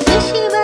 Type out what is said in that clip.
fishy